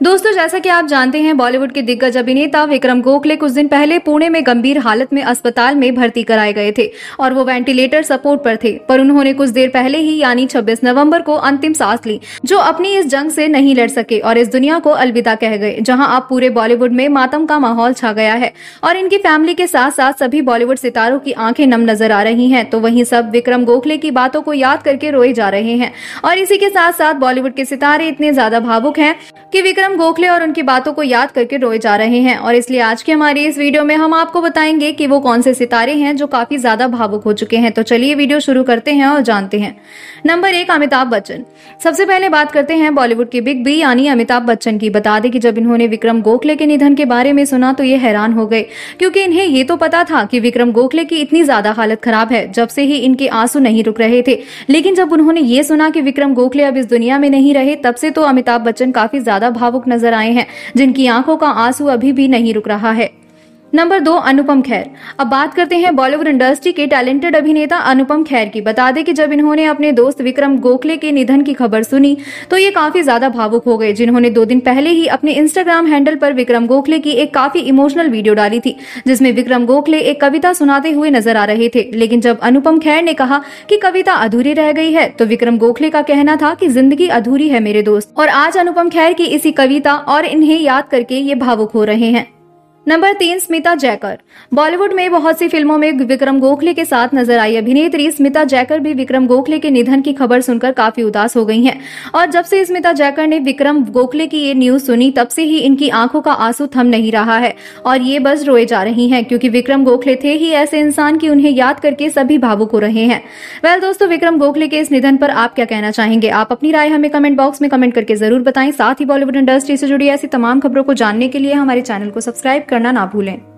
दोस्तों, जैसा कि आप जानते हैं, बॉलीवुड के दिग्गज अभिनेता विक्रम गोखले कुछ दिन पहले पुणे में गंभीर हालत में अस्पताल में भर्ती कराए गए थे और वो वेंटिलेटर सपोर्ट पर थे, पर उन्होंने कुछ देर पहले ही, यानी 26 नवंबर को अंतिम सांस ली, जो अपनी इस जंग से नहीं लड़ सके और इस दुनिया को अलविदा कह गए, जहाँ अब पूरे बॉलीवुड में मातम का माहौल छा गया है और इनकी फैमिली के साथ साथ सभी बॉलीवुड सितारों की आँखें नम नज़र आ रही है तो वही सब विक्रम गोखले की बातों को याद करके रोए जा रहे हैं और इसी के साथ साथ बॉलीवुड के सितारे इतने ज़्यादा भावुक हैं कि विक्रम गोखले और उनकी बातों को याद करके रोए जा रहे हैं और इसलिए आज की हमारी इस वीडियो में हम आपको बताएँगे कि वो कौन से सितारे हैं जो काफ़ी ज़्यादा भावुक हो चुके हैं। तो चलिए वीडियो शुरू करते हैं और जानते हैं। नंबर एक, अमिताभ बच्चन। सबसे पहले बात करते हैं बॉलीवुड के बिग बी, यानी अमिताभ बच्चन की। बता दें कि जब इन्होंने विक्रम गोखले के निधन के बारे में सुना तो ये हैरान हो गए, क्योंकि इन्हें ये तो पता था कि विक्रम गोखले की इतनी ज़्यादा हालत खराब है, जब से ही इनके आँसू नहीं रुक रहे थे। लेकिन जब उन्होंने ये सुना कि विक्रम गोखले अब इस दुनिया में नहीं रहे, तब से तो अमिताभ बच्चन काफ़ी ज़्यादा भावुक नज़र आए हैं जिनकी आँखों का आँसू अभी भी नहीं रुक रहा है। नंबर दो, अनुपम खैर। अब बात करते हैं बॉलीवुड इंडस्ट्री के टैलेंटेड अभिनेता अनुपम खैर की। बता दें कि जब इन्होंने अपने दोस्त विक्रम गोखले के निधन की खबर सुनी तो ये काफ़ी ज़्यादा भावुक हो गए, जिन्होंने दो दिन पहले ही अपने इंस्टाग्राम हैंडल पर विक्रम गोखले की एक काफ़ी इमोशनल वीडियो डाली थी, जिसमें विक्रम गोखले एक कविता सुनाते हुए नज़र आ रहे थे। लेकिन जब अनुपम खैर ने कहा कि कविता अधूरी रह गई है तो विक्रम गोखले का कहना था कि ज़िंदगी अधूरी है मेरे दोस्त, और आज अनुपम खैर की इसी कविता और इन्हें याद करके ये भावुक हो रहे हैं। नंबर तीन, स्मिता जैकर। बॉलीवुड में बहुत सी फ़िल्मों में विक्रम गोखले के साथ नज़र आई अभिनेत्री स्मिता जैकर भी विक्रम गोखले के निधन की खबर सुनकर काफ़ी उदास हो गई हैं। और जब से स्मिता जैकर ने विक्रम गोखले की ये न्यूज़ सुनी, तब से ही इनकी आँखों का आँसू थम नहीं रहा है और ये बस रोए जा रही हैं, क्योंकि विक्रम गोखले थे ही ऐसे इंसान की उन्हें याद करके सभी भावुक हो रहे हैं। वेल दोस्तों, विक्रम गोखले के इस निधन पर आप क्या कहना चाहेंगे? आप अपनी राय हमें कमेंट बॉक्स में कमेंट करके ज़रूर बताएँ। साथ ही बॉलीवुड इंडस्ट्री से जुड़ी ऐसी तमाम खबरों को जानने के लिए हमारे चैनल को सब्सक्राइब करना ना भूलें।